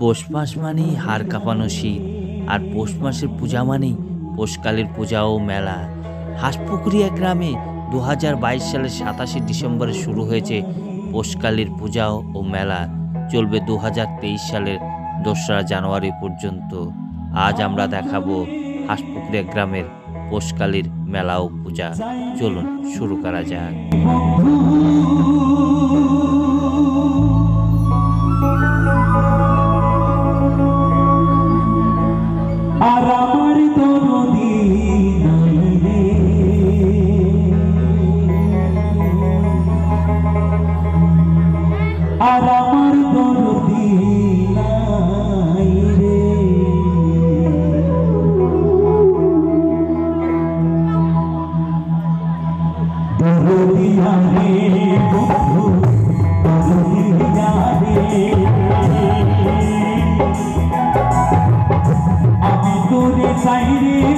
পৌষ মাস মানেই হাড় কাঁপানো শীত, আর পৌষ মাসের পূজা মানেই পৌষকালের পূজা ও মেলা। হাঁসপুকুরিয়া গ্রামে দু হাজার বাইশ সালের সাতাশে ডিসেম্বরে শুরু হয়েছে পৌষকালীর পূজা ও মেলা। চলবে দু হাজার তেইশ সালের দোসরা জানুয়ারি পর্যন্ত। আজ আমরা দেখাবো হাঁসপুকুরিয়া গ্রামের পৌষকালীর মেলা ও পূজা। চলুন, শুরু করা যাক। আর আমার দরদি নাই রে। দরদিয়া রে বন্ধু দরদিয়া রে আমি তোরে চাইরে আর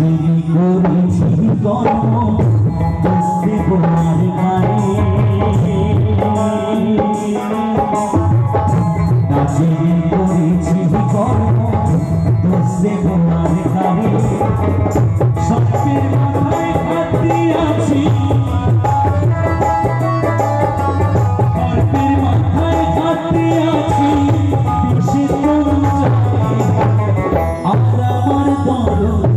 নাজে করেছি কর্ম বুঝতে তোমার গায়ে নাজে করেছি কর্ম বুঝতে তোমার গায়ে সত্যের মাথায় খাতি আছি আমরা আমার দরদি